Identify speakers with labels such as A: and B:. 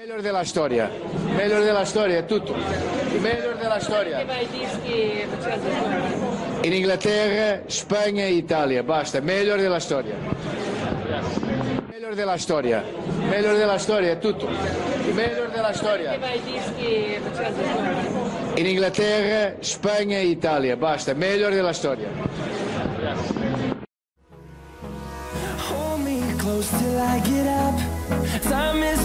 A: Melhor della storia, melhor della storia, è tutto. Il melhor della storia. vai dischi facendo In Inghilterra, Spagna e Italia, basta, melhor della storia. Melhor della storia, melhor della storia, è tutto. Il melhor della storia. vai dischi facendo In Inghilterra, Spagna e Italia, basta, melhor della storia.
B: Hold me close till I get up. Time is